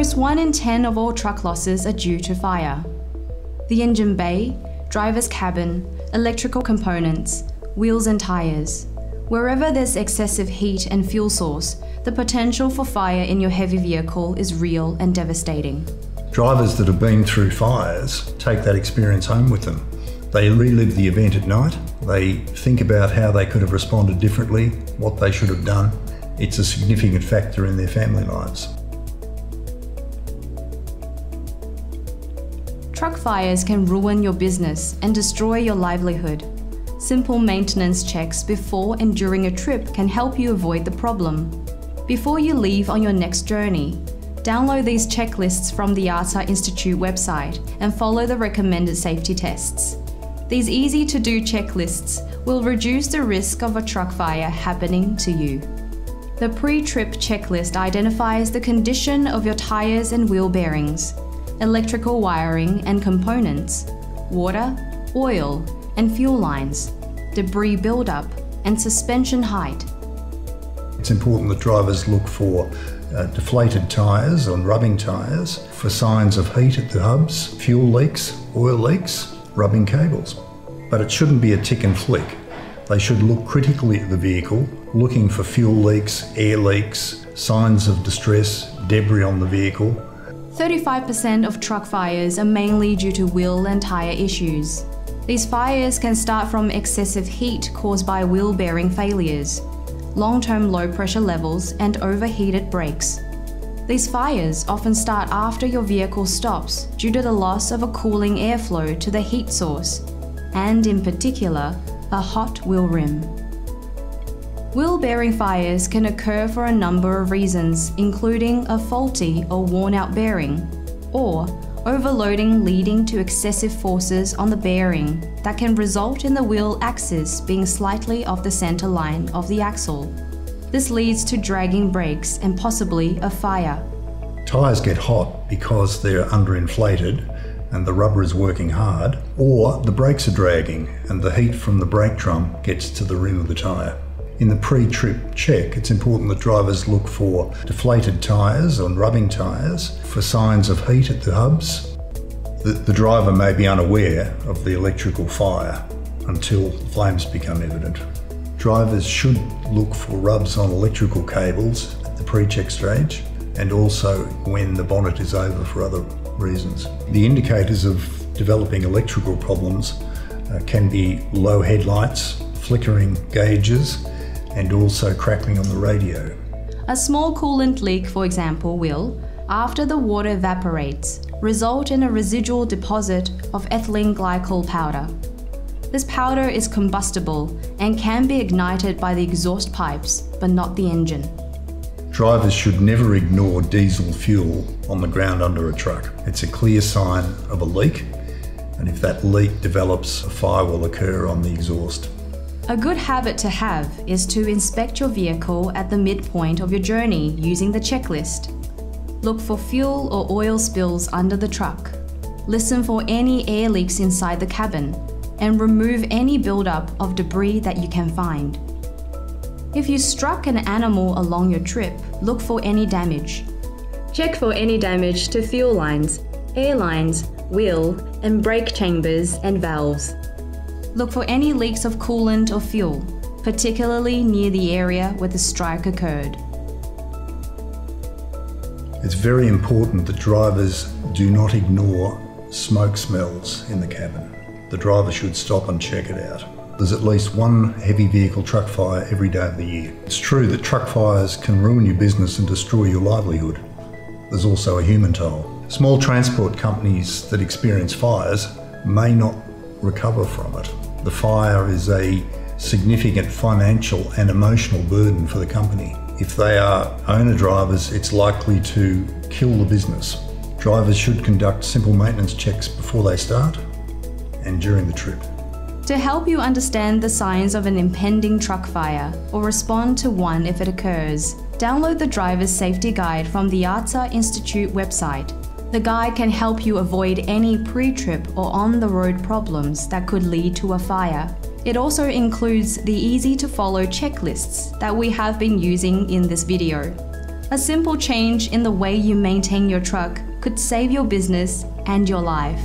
almost 1 in 10 of all truck losses are due to fire. The engine bay, driver's cabin, electrical components, wheels and tyres. Wherever there's excessive heat and fuel source, the potential for fire in your heavy vehicle is real and devastating. Drivers that have been through fires take that experience home with them. They relive the event at night, they think about how they could have responded differently, what they should have done. It's a significant factor in their family lives. Truck fires can ruin your business and destroy your livelihood. Simple maintenance checks before and during a trip can help you avoid the problem. Before you leave on your next journey, download these checklists from the ARTSA Institute website and follow the recommended safety tests. These easy to do checklists will reduce the risk of a truck fire happening to you. The pre trip checklist identifies the condition of your tyres and wheel bearings, electrical wiring and components, water, oil, and fuel lines, debris buildup, and suspension height. It's important that drivers look for uh, deflated tyres and rubbing tyres, for signs of heat at the hubs, fuel leaks, oil leaks, rubbing cables. But it shouldn't be a tick and flick. They should look critically at the vehicle, looking for fuel leaks, air leaks, signs of distress, debris on the vehicle. 35% of truck fires are mainly due to wheel and tyre issues. These fires can start from excessive heat caused by wheel bearing failures, long term low pressure levels, and overheated brakes. These fires often start after your vehicle stops due to the loss of a cooling airflow to the heat source, and in particular, a hot wheel rim. Wheel bearing fires can occur for a number of reasons, including a faulty or worn out bearing, or overloading leading to excessive forces on the bearing that can result in the wheel axis being slightly off the center line of the axle. This leads to dragging brakes and possibly a fire. Tyres get hot because they're underinflated and the rubber is working hard, or the brakes are dragging and the heat from the brake drum gets to the rim of the tyre. In the pre-trip check, it's important that drivers look for deflated tyres and rubbing tyres, for signs of heat at the hubs. The, the driver may be unaware of the electrical fire until flames become evident. Drivers should look for rubs on electrical cables at the pre-check stage and also when the bonnet is over for other reasons. The indicators of developing electrical problems uh, can be low headlights, flickering gauges, and also crackling on the radio. A small coolant leak, for example, will, after the water evaporates, result in a residual deposit of ethylene glycol powder. This powder is combustible and can be ignited by the exhaust pipes, but not the engine. Drivers should never ignore diesel fuel on the ground under a truck. It's a clear sign of a leak, and if that leak develops, a fire will occur on the exhaust. A good habit to have is to inspect your vehicle at the midpoint of your journey using the checklist. Look for fuel or oil spills under the truck. Listen for any air leaks inside the cabin and remove any buildup of debris that you can find. If you struck an animal along your trip, look for any damage. Check for any damage to fuel lines, air lines, wheel, and brake chambers and valves. Look for any leaks of coolant or fuel, particularly near the area where the strike occurred. It's very important that drivers do not ignore smoke smells in the cabin. The driver should stop and check it out. There's at least one heavy vehicle truck fire every day of the year. It's true that truck fires can ruin your business and destroy your livelihood. There's also a human toll. Small transport companies that experience fires may not recover from it. The fire is a significant financial and emotional burden for the company. If they are owner drivers, it's likely to kill the business. Drivers should conduct simple maintenance checks before they start and during the trip. To help you understand the signs of an impending truck fire or respond to one if it occurs, download the Driver's Safety Guide from the ARTSA Institute website. The guide can help you avoid any pre trip or on the road problems that could lead to a fire. It also includes the easy to follow checklists that we have been using in this video. A simple change in the way you maintain your truck could save your business and your life.